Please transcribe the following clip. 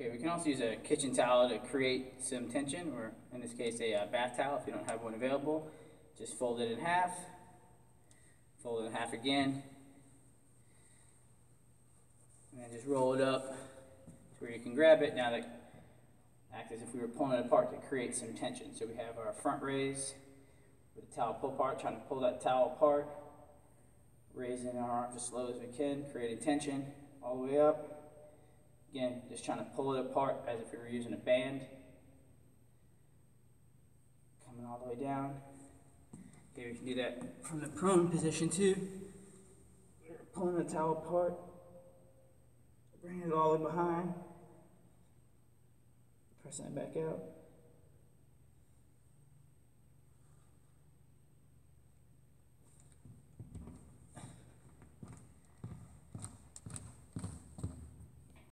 Okay, we can also use a kitchen towel to create some tension, or in this case, a uh, bath towel if you don't have one available. Just fold it in half, fold it in half again, and then just roll it up to where you can grab it. Now that act as if we were pulling it apart to create some tension. So we have our front raise with the towel pull apart, trying to pull that towel apart, raising our arms as slow as we can, creating tension all the way up. Again, just trying to pull it apart as if we were using a band. Coming all the way down. Okay, we can do that from the prone position too. Pulling the towel apart. Bring it all in behind. Pressing it back out.